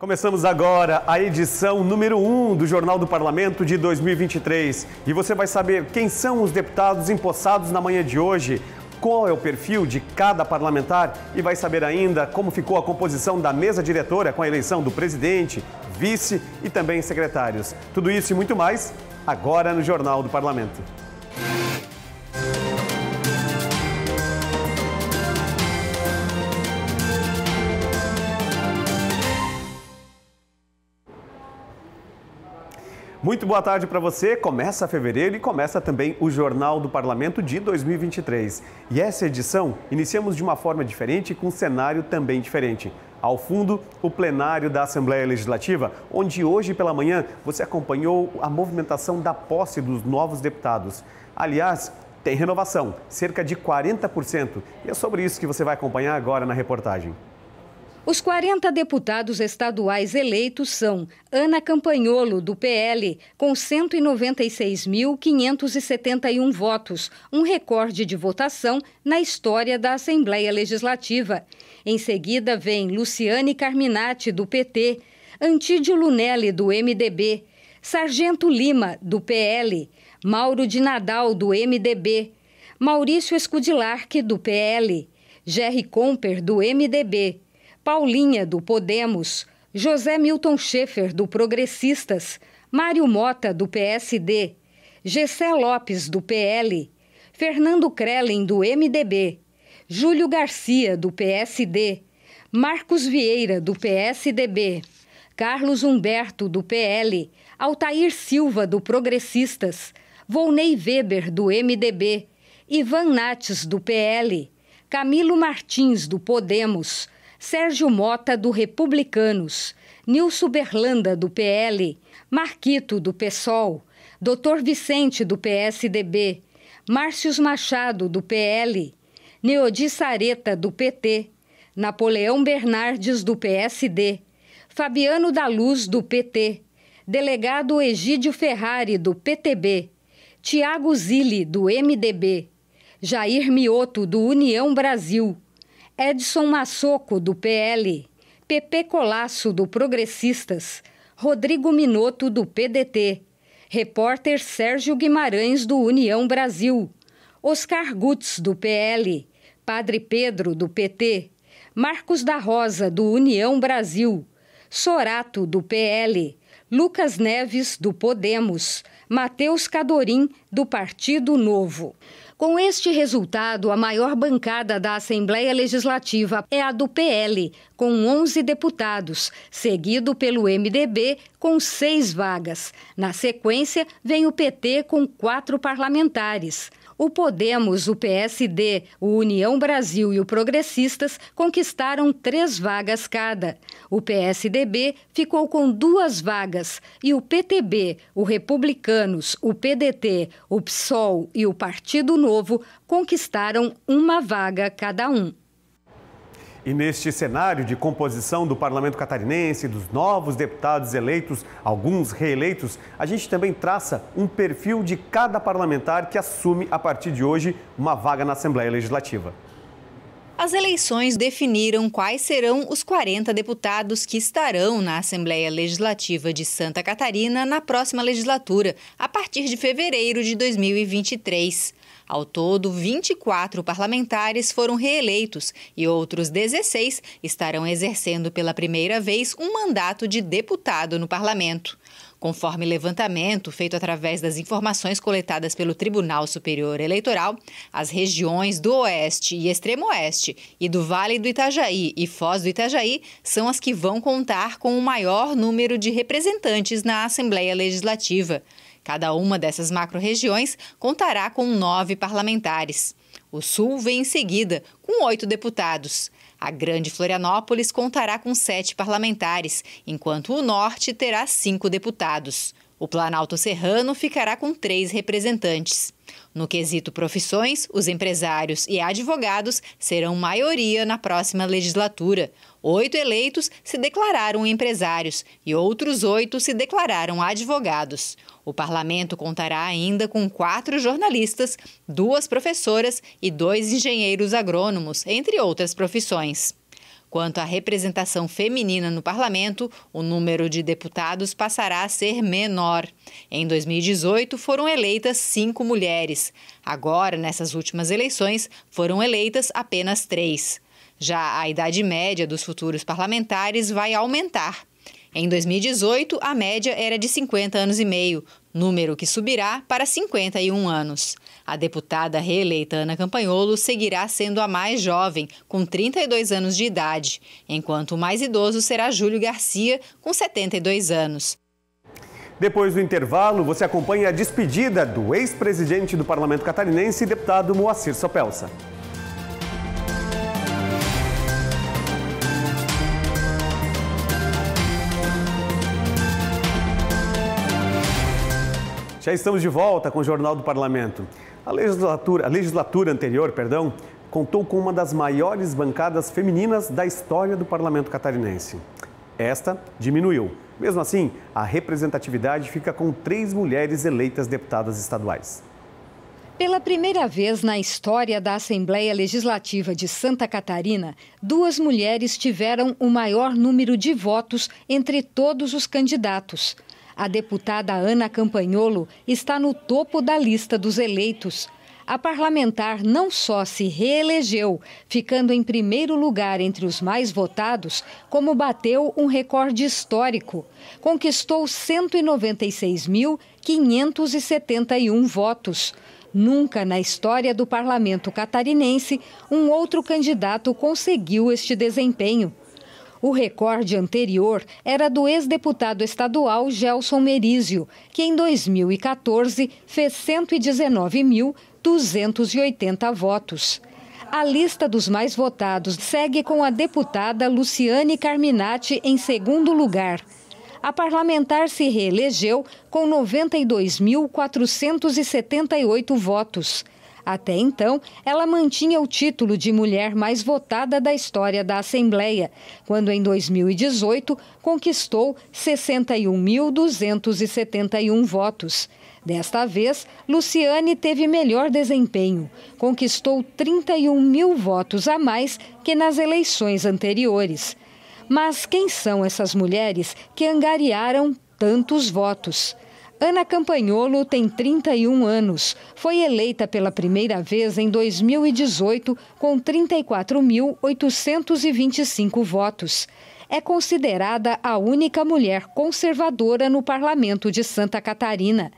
Começamos agora a edição número 1 do Jornal do Parlamento de 2023 e você vai saber quem são os deputados empossados na manhã de hoje, qual é o perfil de cada parlamentar e vai saber ainda como ficou a composição da mesa diretora com a eleição do presidente, vice e também secretários. Tudo isso e muito mais agora no Jornal do Parlamento. Muito boa tarde para você. Começa fevereiro e começa também o Jornal do Parlamento de 2023. E essa edição iniciamos de uma forma diferente com um cenário também diferente. Ao fundo, o plenário da Assembleia Legislativa, onde hoje pela manhã você acompanhou a movimentação da posse dos novos deputados. Aliás, tem renovação, cerca de 40%. E é sobre isso que você vai acompanhar agora na reportagem. Os 40 deputados estaduais eleitos são Ana Campanholo, do PL, com 196.571 votos, um recorde de votação na história da Assembleia Legislativa. Em seguida vem Luciane Carminati, do PT, Antídio Lunelli, do MDB, Sargento Lima, do PL, Mauro de Nadal, do MDB, Maurício Escudilarque, do PL, Jerry Comper, do MDB, Paulinha, do Podemos, José Milton Schaefer, do Progressistas, Mário Mota, do PSD, Gessé Lopes, do PL, Fernando Krellen, do MDB, Júlio Garcia, do PSD, Marcos Vieira, do PSDB, Carlos Humberto, do PL, Altair Silva, do Progressistas, Volney Weber, do MDB, Ivan Nates, do PL, Camilo Martins, do Podemos, Sérgio Mota, do Republicanos, Nilson Berlanda, do PL, Marquito, do PSOL, Dr. Vicente, do PSDB, Márcios Machado, do PL, Neodi Sareta, do PT, Napoleão Bernardes, do PSD, Fabiano da Luz, do PT, Delegado Egídio Ferrari, do PTB, Tiago Zilli, do MDB, Jair Mioto, do União Brasil, Edson Massoco, do PL, Pepe Colasso, do Progressistas, Rodrigo Minotto, do PDT, repórter Sérgio Guimarães, do União Brasil, Oscar Gutz, do PL, Padre Pedro, do PT, Marcos da Rosa, do União Brasil, Sorato, do PL, Lucas Neves, do Podemos, Matheus Cadorim, do Partido Novo. Com este resultado, a maior bancada da Assembleia Legislativa é a do PL, com 11 deputados, seguido pelo MDB, com seis vagas. Na sequência, vem o PT com quatro parlamentares. O Podemos, o PSD, o União Brasil e o Progressistas conquistaram três vagas cada. O PSDB ficou com duas vagas e o PTB, o Republicanos, o PDT, o PSOL e o Partido Novo conquistaram uma vaga cada um. E neste cenário de composição do parlamento catarinense, dos novos deputados eleitos, alguns reeleitos, a gente também traça um perfil de cada parlamentar que assume a partir de hoje uma vaga na Assembleia Legislativa. As eleições definiram quais serão os 40 deputados que estarão na Assembleia Legislativa de Santa Catarina na próxima legislatura, a partir de fevereiro de 2023. Ao todo, 24 parlamentares foram reeleitos e outros 16 estarão exercendo pela primeira vez um mandato de deputado no parlamento. Conforme levantamento feito através das informações coletadas pelo Tribunal Superior Eleitoral, as regiões do Oeste e Extremo Oeste e do Vale do Itajaí e Foz do Itajaí são as que vão contar com o maior número de representantes na Assembleia Legislativa. Cada uma dessas macro-regiões contará com nove parlamentares. O Sul vem em seguida, com oito deputados. A Grande Florianópolis contará com sete parlamentares, enquanto o Norte terá cinco deputados. O Planalto Serrano ficará com três representantes. No quesito profissões, os empresários e advogados serão maioria na próxima legislatura. Oito eleitos se declararam empresários e outros oito se declararam advogados. O parlamento contará ainda com quatro jornalistas, duas professoras e dois engenheiros agrônomos, entre outras profissões. Quanto à representação feminina no parlamento, o número de deputados passará a ser menor. Em 2018, foram eleitas cinco mulheres. Agora, nessas últimas eleições, foram eleitas apenas três. Já a idade média dos futuros parlamentares vai aumentar. Em 2018, a média era de 50 anos e meio, número que subirá para 51 anos. A deputada reeleita Ana Campanholo seguirá sendo a mais jovem, com 32 anos de idade, enquanto o mais idoso será Júlio Garcia, com 72 anos. Depois do intervalo, você acompanha a despedida do ex-presidente do Parlamento Catarinense, deputado Moacir Sopelsa. Já estamos de volta com o Jornal do Parlamento. A legislatura, a legislatura anterior, perdão, contou com uma das maiores bancadas femininas da história do parlamento catarinense. Esta diminuiu. Mesmo assim, a representatividade fica com três mulheres eleitas deputadas estaduais. Pela primeira vez na história da Assembleia Legislativa de Santa Catarina, duas mulheres tiveram o maior número de votos entre todos os candidatos. A deputada Ana Campanholo está no topo da lista dos eleitos. A parlamentar não só se reelegeu, ficando em primeiro lugar entre os mais votados, como bateu um recorde histórico. Conquistou 196.571 votos. Nunca na história do parlamento catarinense um outro candidato conseguiu este desempenho. O recorde anterior era do ex-deputado estadual Gelson Merizio, que em 2014 fez 119.280 votos. A lista dos mais votados segue com a deputada Luciane Carminati em segundo lugar. A parlamentar se reelegeu com 92.478 votos. Até então, ela mantinha o título de mulher mais votada da história da Assembleia, quando em 2018 conquistou 61.271 votos. Desta vez, Luciane teve melhor desempenho, conquistou 31 mil votos a mais que nas eleições anteriores. Mas quem são essas mulheres que angariaram tantos votos? Ana Campanholo tem 31 anos. Foi eleita pela primeira vez em 2018 com 34.825 votos. É considerada a única mulher conservadora no parlamento de Santa Catarina.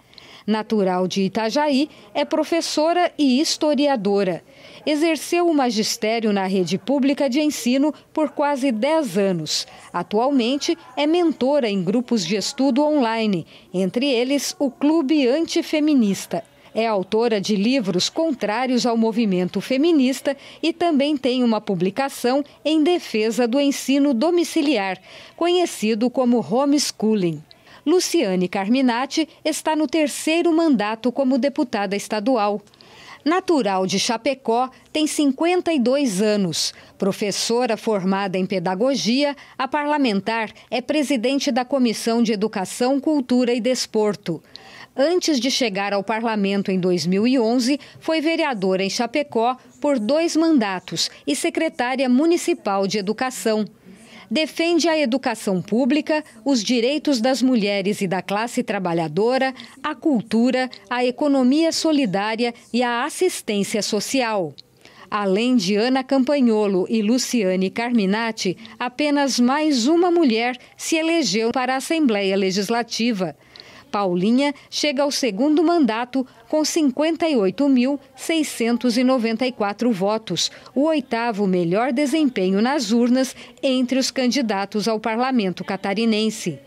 Natural de Itajaí, é professora e historiadora. Exerceu o magistério na rede pública de ensino por quase 10 anos. Atualmente é mentora em grupos de estudo online, entre eles o Clube Antifeminista. É autora de livros contrários ao movimento feminista e também tem uma publicação em defesa do ensino domiciliar, conhecido como homeschooling. Luciane Carminati está no terceiro mandato como deputada estadual. Natural de Chapecó, tem 52 anos. Professora formada em pedagogia, a parlamentar é presidente da Comissão de Educação, Cultura e Desporto. Antes de chegar ao parlamento em 2011, foi vereadora em Chapecó por dois mandatos e secretária municipal de Educação defende a educação pública, os direitos das mulheres e da classe trabalhadora, a cultura, a economia solidária e a assistência social. Além de Ana Campanholo e Luciane Carminati, apenas mais uma mulher se elegeu para a Assembleia Legislativa. Paulinha chega ao segundo mandato com 58.694 votos, o oitavo melhor desempenho nas urnas entre os candidatos ao parlamento catarinense.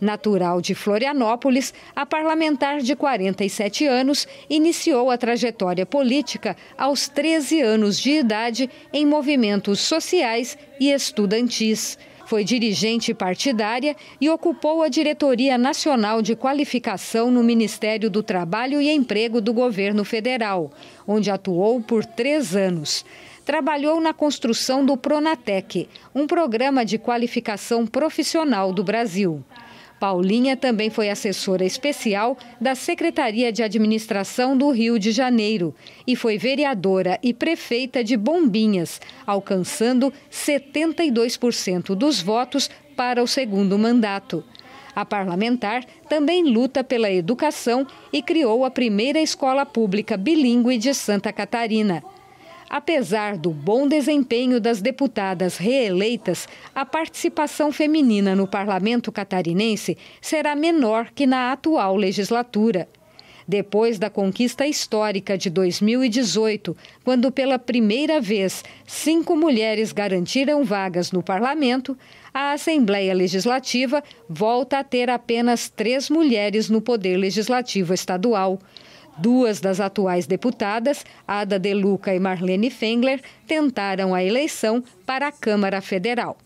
Natural de Florianópolis, a parlamentar de 47 anos iniciou a trajetória política aos 13 anos de idade em movimentos sociais e estudantis. Foi dirigente partidária e ocupou a Diretoria Nacional de Qualificação no Ministério do Trabalho e Emprego do Governo Federal, onde atuou por três anos. Trabalhou na construção do Pronatec, um programa de qualificação profissional do Brasil. Paulinha também foi assessora especial da Secretaria de Administração do Rio de Janeiro e foi vereadora e prefeita de Bombinhas, alcançando 72% dos votos para o segundo mandato. A parlamentar também luta pela educação e criou a primeira escola pública bilíngue de Santa Catarina. Apesar do bom desempenho das deputadas reeleitas, a participação feminina no parlamento catarinense será menor que na atual legislatura. Depois da conquista histórica de 2018, quando pela primeira vez cinco mulheres garantiram vagas no parlamento, a Assembleia Legislativa volta a ter apenas três mulheres no Poder Legislativo Estadual. Duas das atuais deputadas, Ada De Luca e Marlene Fengler, tentaram a eleição para a Câmara Federal.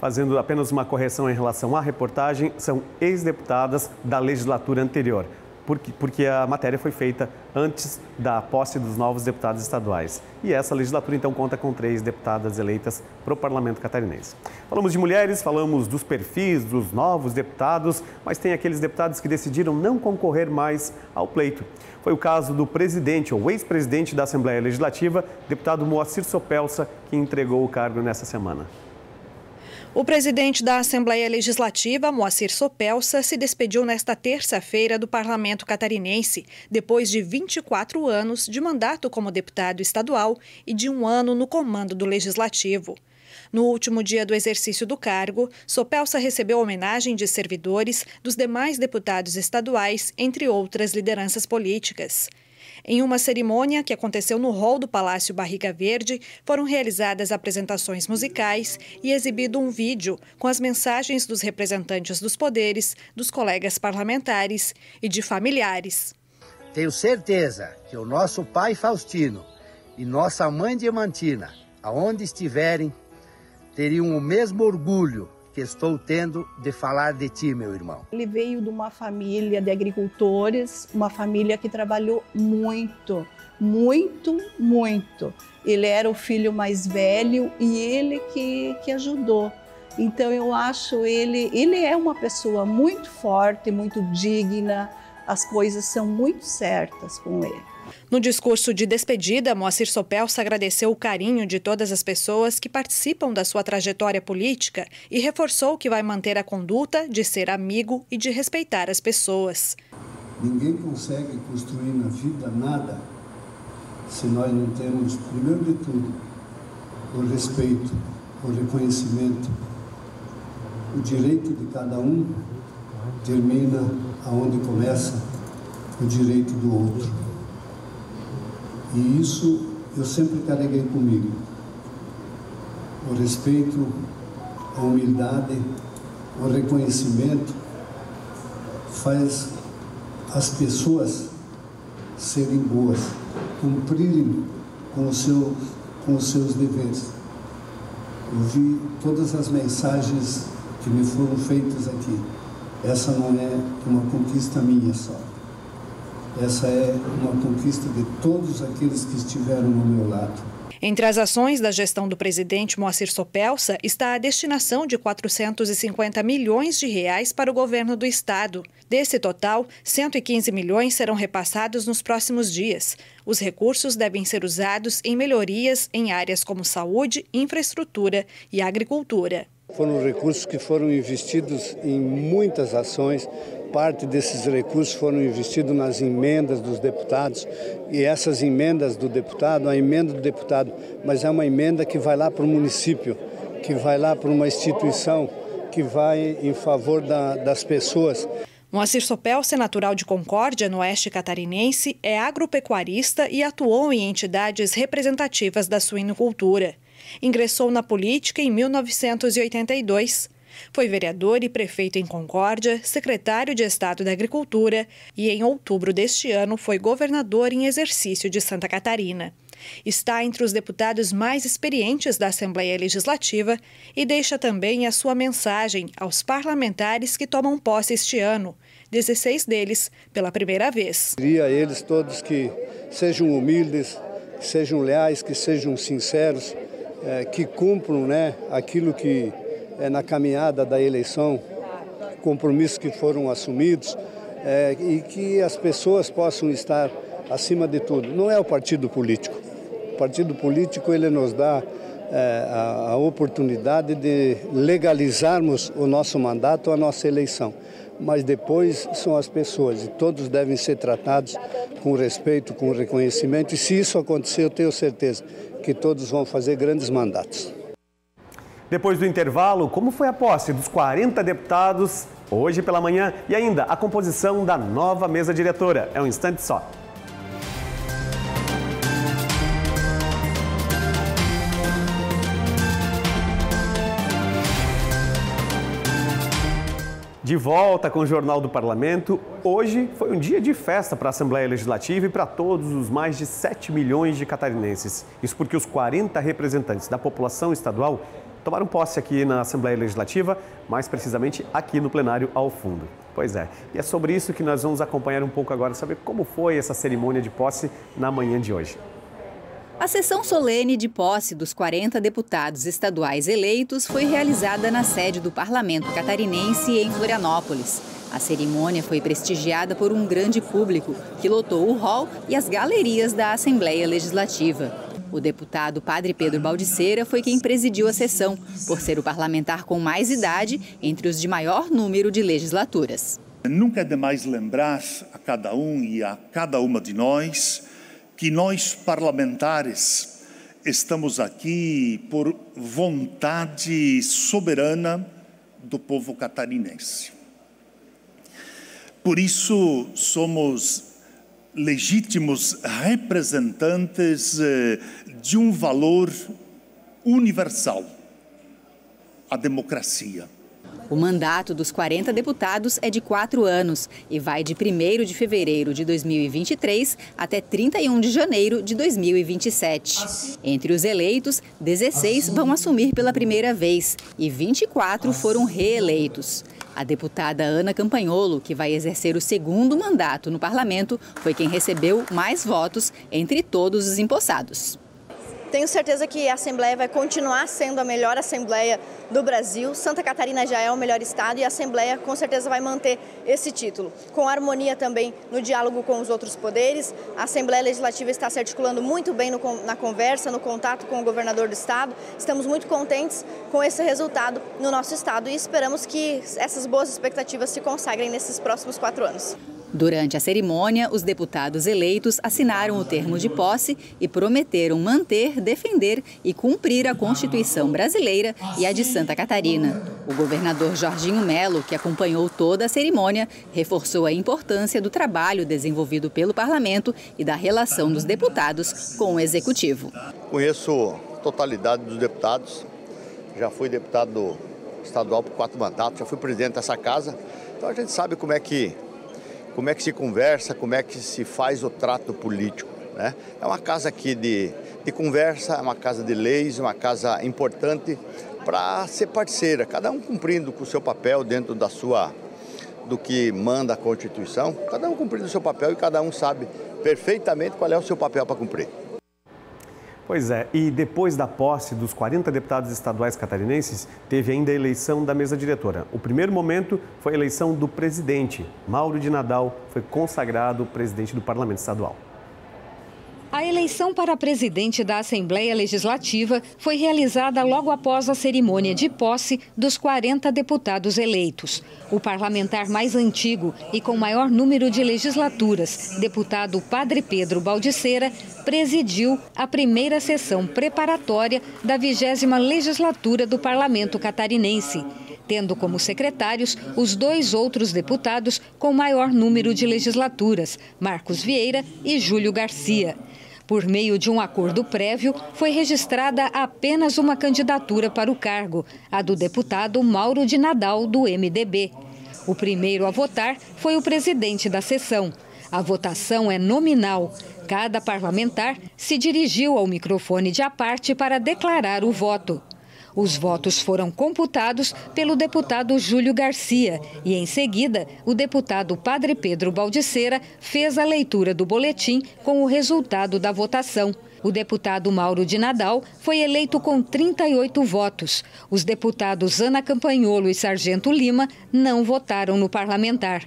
Fazendo apenas uma correção em relação à reportagem, são ex-deputadas da legislatura anterior porque, porque a matéria foi feita antes da posse dos novos deputados estaduais. E essa legislatura, então, conta com três deputadas eleitas para o parlamento catarinense. Falamos de mulheres, falamos dos perfis dos novos deputados, mas tem aqueles deputados que decidiram não concorrer mais ao pleito. Foi o caso do presidente ou ex-presidente da Assembleia Legislativa, deputado Moacir Sopelsa, que entregou o cargo nessa semana. O presidente da Assembleia Legislativa, Moacir Sopelsa, se despediu nesta terça-feira do parlamento catarinense, depois de 24 anos de mandato como deputado estadual e de um ano no comando do Legislativo. No último dia do exercício do cargo, Sopelsa recebeu homenagem de servidores dos demais deputados estaduais, entre outras lideranças políticas. Em uma cerimônia que aconteceu no hall do Palácio Barriga Verde, foram realizadas apresentações musicais e exibido um vídeo com as mensagens dos representantes dos poderes, dos colegas parlamentares e de familiares. Tenho certeza que o nosso pai Faustino e nossa mãe Diamantina, aonde estiverem, teriam o mesmo orgulho que estou tendo de falar de ti, meu irmão. Ele veio de uma família de agricultores, uma família que trabalhou muito, muito, muito. Ele era o filho mais velho e ele que, que ajudou. Então eu acho ele, ele é uma pessoa muito forte, muito digna, as coisas são muito certas com ele. No discurso de despedida, Moacir Sopelsa agradeceu o carinho de todas as pessoas que participam da sua trajetória política e reforçou que vai manter a conduta de ser amigo e de respeitar as pessoas. Ninguém consegue construir na vida nada se nós não temos, primeiro de tudo, o respeito, o reconhecimento. O direito de cada um termina aonde começa o direito do outro. E isso eu sempre carreguei comigo. O respeito, a humildade, o reconhecimento faz as pessoas serem boas, cumprirem com, o seu, com os seus deveres. Eu vi todas as mensagens que me foram feitas aqui. Essa não é uma conquista minha só. Essa é uma conquista de todos aqueles que estiveram no meu lado. Entre as ações da gestão do presidente Moacir Sopelsa está a destinação de 450 milhões de reais para o governo do estado. Desse total, 115 milhões serão repassados nos próximos dias. Os recursos devem ser usados em melhorias em áreas como saúde, infraestrutura e agricultura. Foram recursos que foram investidos em muitas ações parte desses recursos foram investidos nas emendas dos deputados e essas emendas do deputado, a emenda do deputado, mas é uma emenda que vai lá para o município, que vai lá para uma instituição, que vai em favor da, das pessoas. Moacir Sopel, natural de Concórdia, no oeste catarinense, é agropecuarista e atuou em entidades representativas da suinocultura. Ingressou na política em 1982. Foi vereador e prefeito em Concórdia, secretário de Estado da Agricultura e, em outubro deste ano, foi governador em exercício de Santa Catarina. Está entre os deputados mais experientes da Assembleia Legislativa e deixa também a sua mensagem aos parlamentares que tomam posse este ano, 16 deles pela primeira vez. Queria a eles todos que sejam humildes, que sejam leais, que sejam sinceros, é, que cumpram né, aquilo que é, na caminhada da eleição compromissos que foram assumidos é, e que as pessoas possam estar acima de tudo. Não é o partido político. O partido político ele nos dá é, a, a oportunidade de legalizarmos o nosso mandato, a nossa eleição. Mas depois são as pessoas e todos devem ser tratados com respeito, com reconhecimento. E se isso acontecer, eu tenho certeza que todos vão fazer grandes mandatos. Depois do intervalo, como foi a posse dos 40 deputados hoje pela manhã e ainda a composição da nova mesa diretora. É um instante só. De volta com o Jornal do Parlamento, hoje foi um dia de festa para a Assembleia Legislativa e para todos os mais de 7 milhões de catarinenses. Isso porque os 40 representantes da população estadual tomaram posse aqui na Assembleia Legislativa, mais precisamente aqui no plenário ao fundo. Pois é, e é sobre isso que nós vamos acompanhar um pouco agora, saber como foi essa cerimônia de posse na manhã de hoje. A sessão solene de posse dos 40 deputados estaduais eleitos foi realizada na sede do Parlamento Catarinense em Florianópolis. A cerimônia foi prestigiada por um grande público que lotou o hall e as galerias da Assembleia Legislativa. O deputado Padre Pedro Baldiceira foi quem presidiu a sessão, por ser o parlamentar com mais idade entre os de maior número de legislaturas. Nunca é demais lembrar a cada um e a cada uma de nós que nós parlamentares estamos aqui por vontade soberana do povo catarinense. Por isso somos legítimos representantes eh, de um valor universal, a democracia. O mandato dos 40 deputados é de quatro anos e vai de 1 de fevereiro de 2023 até 31 de janeiro de 2027. Entre os eleitos, 16 vão assumir pela primeira vez e 24 foram reeleitos. A deputada Ana Campanholo, que vai exercer o segundo mandato no parlamento, foi quem recebeu mais votos entre todos os empossados. Tenho certeza que a Assembleia vai continuar sendo a melhor Assembleia do Brasil. Santa Catarina já é o melhor estado e a Assembleia com certeza vai manter esse título. Com harmonia também no diálogo com os outros poderes. A Assembleia Legislativa está se articulando muito bem no, na conversa, no contato com o governador do estado. Estamos muito contentes com esse resultado no nosso estado e esperamos que essas boas expectativas se consagrem nesses próximos quatro anos. Durante a cerimônia, os deputados eleitos assinaram o termo de posse e prometeram manter, defender e cumprir a Constituição brasileira e a de Santa Catarina. O governador Jorginho Melo, que acompanhou toda a cerimônia, reforçou a importância do trabalho desenvolvido pelo parlamento e da relação dos deputados com o executivo. Conheço a totalidade dos deputados, já fui deputado estadual por quatro mandatos, já fui presidente dessa casa, então a gente sabe como é que como é que se conversa, como é que se faz o trato político. Né? É uma casa aqui de, de conversa, é uma casa de leis, uma casa importante para ser parceira, cada um cumprindo com o seu papel dentro da sua do que manda a Constituição, cada um cumprindo o seu papel e cada um sabe perfeitamente qual é o seu papel para cumprir. Pois é, e depois da posse dos 40 deputados estaduais catarinenses, teve ainda a eleição da mesa diretora. O primeiro momento foi a eleição do presidente. Mauro de Nadal foi consagrado presidente do Parlamento Estadual. A eleição para presidente da Assembleia Legislativa foi realizada logo após a cerimônia de posse dos 40 deputados eleitos. O parlamentar mais antigo e com maior número de legislaturas, deputado Padre Pedro Baldiceira, presidiu a primeira sessão preparatória da vigésima legislatura do Parlamento Catarinense tendo como secretários os dois outros deputados com maior número de legislaturas, Marcos Vieira e Júlio Garcia. Por meio de um acordo prévio, foi registrada apenas uma candidatura para o cargo, a do deputado Mauro de Nadal, do MDB. O primeiro a votar foi o presidente da sessão. A votação é nominal. Cada parlamentar se dirigiu ao microfone de aparte para declarar o voto. Os votos foram computados pelo deputado Júlio Garcia e, em seguida, o deputado Padre Pedro Baldiceira fez a leitura do boletim com o resultado da votação. O deputado Mauro de Nadal foi eleito com 38 votos. Os deputados Ana Campanholo e Sargento Lima não votaram no parlamentar.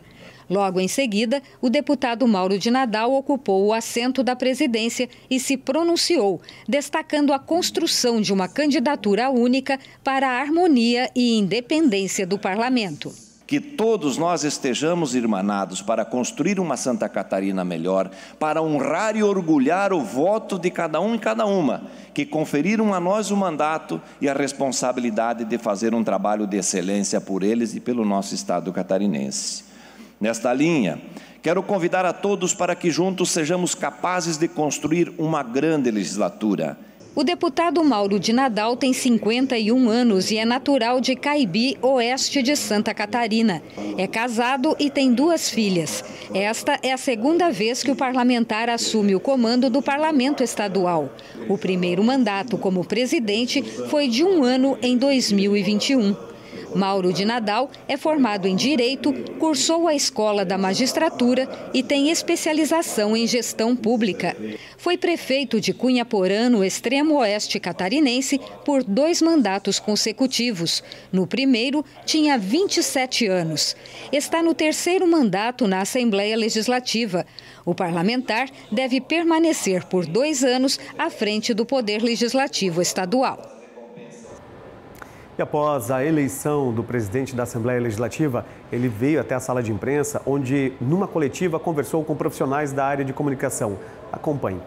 Logo em seguida, o deputado Mauro de Nadal ocupou o assento da presidência e se pronunciou, destacando a construção de uma candidatura única para a harmonia e independência do parlamento. Que todos nós estejamos irmanados para construir uma Santa Catarina melhor, para honrar e orgulhar o voto de cada um e cada uma, que conferiram a nós o mandato e a responsabilidade de fazer um trabalho de excelência por eles e pelo nosso Estado catarinense. Nesta linha, quero convidar a todos para que juntos sejamos capazes de construir uma grande legislatura. O deputado Mauro de Nadal tem 51 anos e é natural de Caibi, oeste de Santa Catarina. É casado e tem duas filhas. Esta é a segunda vez que o parlamentar assume o comando do parlamento estadual. O primeiro mandato como presidente foi de um ano em 2021. Mauro de Nadal é formado em Direito, cursou a Escola da Magistratura e tem especialização em Gestão Pública. Foi prefeito de Cunha Porã, no extremo oeste catarinense, por dois mandatos consecutivos. No primeiro, tinha 27 anos. Está no terceiro mandato na Assembleia Legislativa. O parlamentar deve permanecer por dois anos à frente do Poder Legislativo Estadual. E após a eleição do presidente da Assembleia Legislativa, ele veio até a sala de imprensa, onde, numa coletiva, conversou com profissionais da área de comunicação. Acompanhe.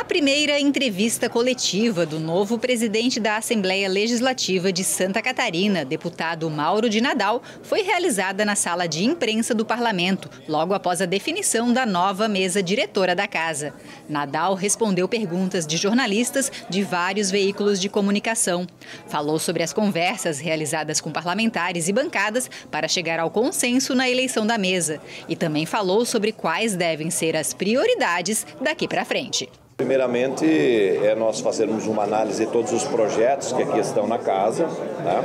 A primeira entrevista coletiva do novo presidente da Assembleia Legislativa de Santa Catarina, deputado Mauro de Nadal, foi realizada na sala de imprensa do parlamento, logo após a definição da nova mesa diretora da casa. Nadal respondeu perguntas de jornalistas de vários veículos de comunicação. Falou sobre as conversas realizadas com parlamentares e bancadas para chegar ao consenso na eleição da mesa. E também falou sobre quais devem ser as prioridades daqui para frente. Primeiramente, é nós fazermos uma análise de todos os projetos que aqui estão na casa, né?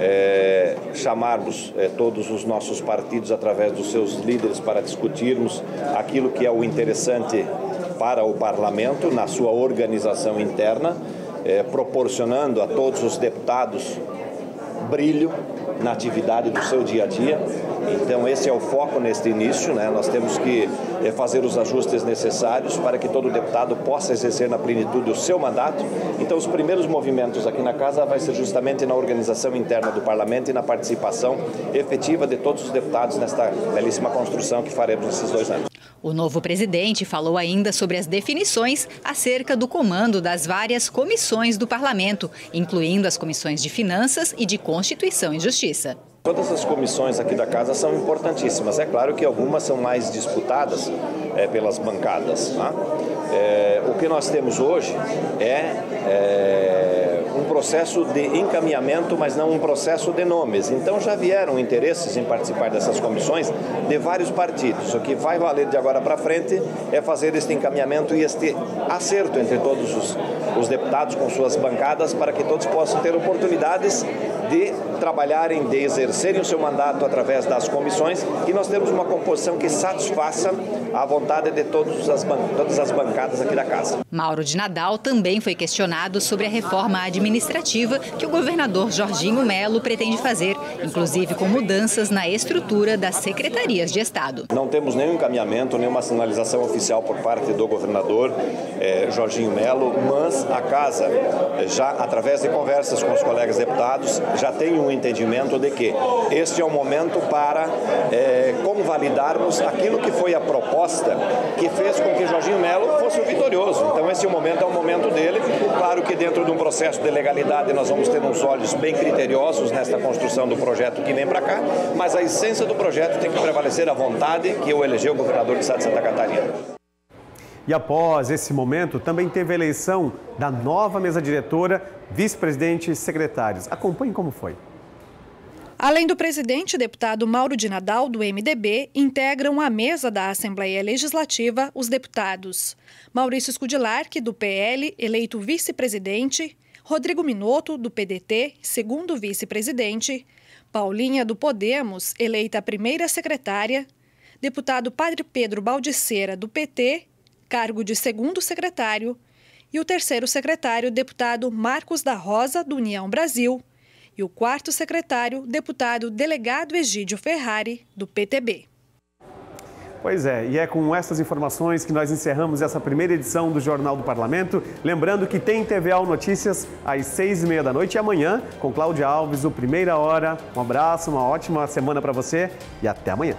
é, chamarmos é, todos os nossos partidos através dos seus líderes para discutirmos aquilo que é o interessante para o parlamento na sua organização interna, é, proporcionando a todos os deputados brilho na atividade do seu dia a dia. Então esse é o foco neste início, né? Nós temos que é, fazer os ajustes necessários para que todo deputado possa exercer na plenitude o seu mandato. Então os primeiros movimentos aqui na casa vai ser justamente na organização interna do parlamento e na participação efetiva de todos os deputados nesta belíssima construção que faremos nesses dois anos. O novo presidente falou ainda sobre as definições acerca do comando das várias comissões do parlamento, incluindo as comissões de Finanças e de Constituição e Justiça. Todas as comissões aqui da casa são importantíssimas. É claro que algumas são mais disputadas é, pelas bancadas. Tá? É, o que nós temos hoje é, é, um processo de encaminhamento, mas não um processo de nomes. Então já vieram interesses em participar dessas comissões de vários partidos. O que vai valer de agora para frente é fazer este encaminhamento e este acerto entre todos os, os deputados com suas bancadas para que todos possam ter oportunidades de trabalharem, de exercerem o seu mandato através das comissões e nós temos uma composição que satisfaça a vontade de todas as, todas as bancadas aqui da casa. Mauro de Nadal também foi questionado sobre a reforma administrativa que o governador Jorginho Melo pretende fazer, inclusive com mudanças na estrutura das secretarias de Estado. Não temos nenhum encaminhamento, nenhuma sinalização oficial por parte do governador eh, Jorginho Melo, mas a casa, eh, já através de conversas com os colegas deputados, já tem um entendimento de que este é o momento para é, convalidarmos aquilo que foi a proposta que fez com que Jorginho Melo fosse o vitorioso. Então esse o momento, é o momento dele. Claro que dentro de um processo de legalidade nós vamos ter uns olhos bem criteriosos nesta construção do projeto que vem para cá, mas a essência do projeto tem que prevalecer a vontade que o elegeu governador do estado de Santa Catarina. E após esse momento, também teve a eleição da nova mesa diretora, vice-presidente e secretários. Acompanhe como foi. Além do presidente, deputado Mauro de Nadal, do MDB, integram a mesa da Assembleia Legislativa os deputados. Maurício Scudilarque, do PL, eleito vice-presidente, Rodrigo Minotto, do PDT, segundo vice-presidente, Paulinha, do Podemos, eleita primeira secretária, deputado Padre Pedro Baldiceira, do PT, cargo de segundo secretário, e o terceiro secretário, deputado Marcos da Rosa, do União Brasil, e o quarto secretário, deputado delegado Egídio Ferrari, do PTB. Pois é, e é com essas informações que nós encerramos essa primeira edição do Jornal do Parlamento. Lembrando que tem TVAL Notícias às seis e meia da noite e amanhã com Cláudia Alves, o Primeira Hora. Um abraço, uma ótima semana para você e até amanhã.